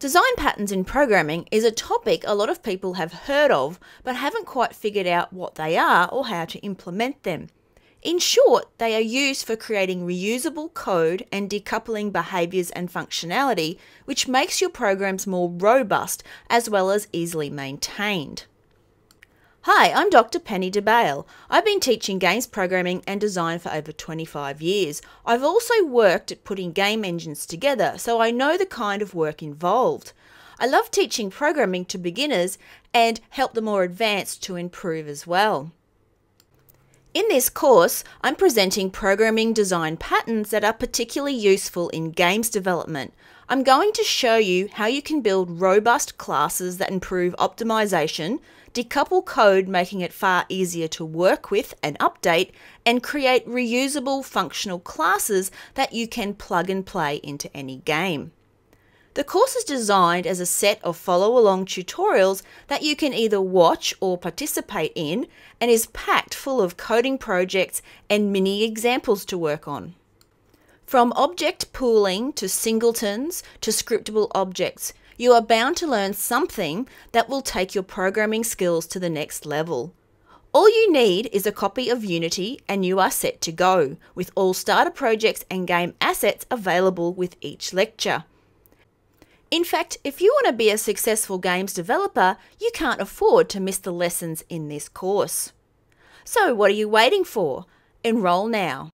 Design patterns in programming is a topic a lot of people have heard of but haven't quite figured out what they are or how to implement them. In short, they are used for creating reusable code and decoupling behaviours and functionality, which makes your programs more robust as well as easily maintained. Hi, I'm Dr. Penny de Byl. I've been teaching games programming and design for over 25 years. I've also worked at putting game engines together, so I know the kind of work involved. I love teaching programming to beginners and help the more advanced to improve as well. In this course, I'm presenting programming design patterns that are particularly useful in games development. I'm going to show you how you can build robust classes that improve optimization, decouple code making it far easier to work with and update, and create reusable functional classes that you can plug and play into any game. The course is designed as a set of follow along tutorials that you can either watch or participate in and is packed full of coding projects and mini examples to work on. From object pooling to singletons to scriptable objects, you are bound to learn something that will take your programming skills to the next level. All you need is a copy of Unity and you are set to go, with all starter projects and game assets available with each lecture. In fact, if you want to be a successful games developer, you can't afford to miss the lessons in this course. So, what are you waiting for? Enroll now.